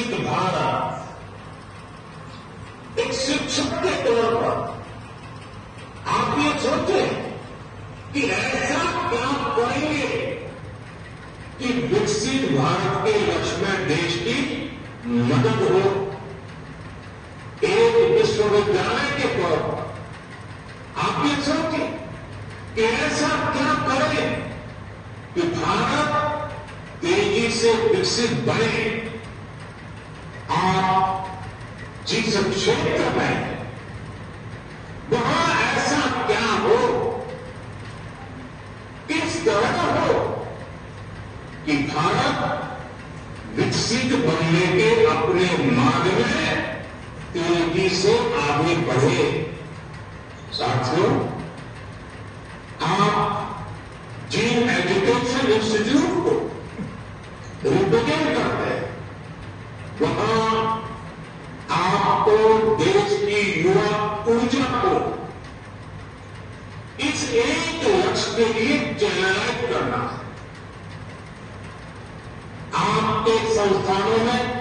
विकसित भारत एक शिक्षक के तौर पर आप ये सोचे कि ऐसा क्या करेंगे कि विकसित भारत के लक्ष्य में देश की मदद हो। एक विश्वविद्यालय के तौर पर आप ये सोचे कि ऐसा क्या करें कि भारत तेज़ी से विकसित बने। और जिस क्षेत्र में वहाँ ऐसा क्या हो, किस तरह हो कि भारत विकसित बनने के अपने मार्ग में तेज़ी से आगे बढ़े। साथियों, आप जिन एजुकेशन इंस्टीट्यूट को रिप्रेजेंट करते हैं। वहाँ आपको देश की युवा ऊर्जा को इस एक लक्ष्य के लिए जनरेट करना। है आपके संस्थानों में